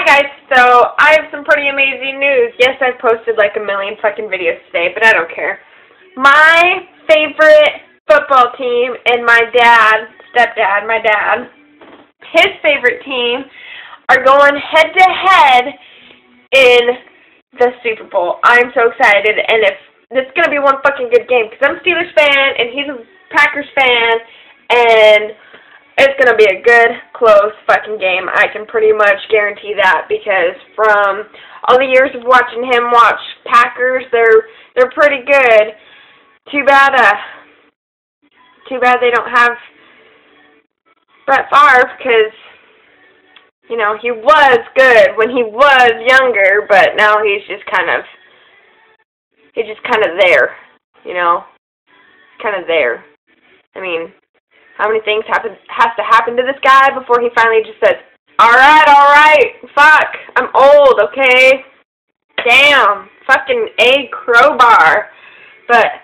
Hi guys, so I have some pretty amazing news. Yes, I've posted like a million fucking videos today, but I don't care. My favorite football team and my dad, stepdad, my dad, his favorite team are going head to head in the Super Bowl. I'm so excited, and if it's gonna be one fucking good game because I'm a Steelers fan and he's a Packers fan, and it's going to be a good, close fucking game. I can pretty much guarantee that because from all the years of watching him watch Packers, they're they're pretty good. Too bad, uh, too bad they don't have Brett Favre because you know he was good when he was younger, but now he's just kind of he's just kind of there, you know, kind of there. I mean, how many things happen has to happen to this guy before he finally just says, Alright, alright, fuck, I'm old, okay? Damn, fucking A crowbar. But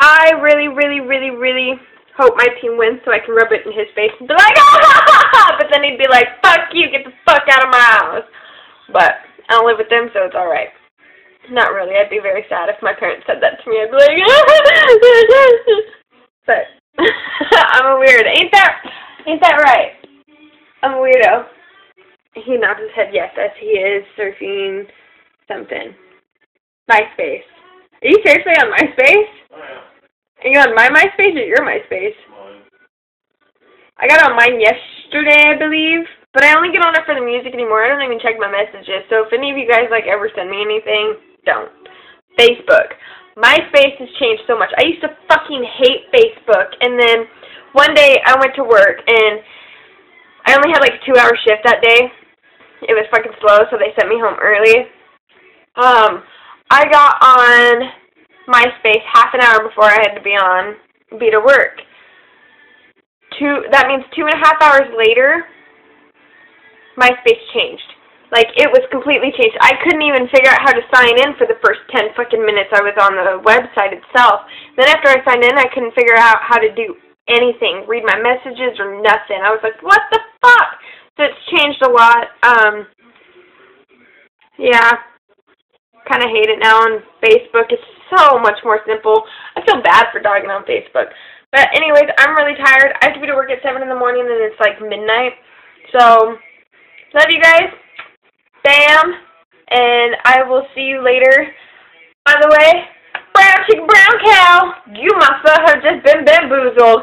I really, really, really, really hope my team wins so I can rub it in his face and be like, ah! But then he'd be like, fuck you, get the fuck out of my house. But I don't live with them, so it's alright. Not really. I'd be very sad if my parents said that to me. I'd be like, but I'm a weird. Ain't that ain't that right? I'm a weirdo. He nods his head yes, as he is surfing something. MySpace. Are you seriously on MySpace? Oh, yeah. Are you on my MySpace or your MySpace? Mine. I got on mine yesterday, I believe. But I only get on it for the music anymore. I don't even check my messages. So if any of you guys like ever send me anything, don't. Facebook. MySpace has changed so much. I used to fucking hate Facebook, and then one day I went to work, and I only had like a two-hour shift that day. It was fucking slow, so they sent me home early. Um, I got on MySpace half an hour before I had to be on, be to work. Two, that means two and a half hours later, MySpace changed. Like, it was completely changed. I couldn't even figure out how to sign in for the first 10 fucking minutes I was on the website itself. Then after I signed in, I couldn't figure out how to do anything, read my messages or nothing. I was like, what the fuck? So it's changed a lot. Um, yeah, kind of hate it now on Facebook. It's so much more simple. I feel bad for dogging on Facebook. But anyways, I'm really tired. I have to be to work at 7 in the morning and it's like midnight. So, love you guys. Bam. And I will see you later. By the way, brown chicken, brown cow, you must have just been bamboozled.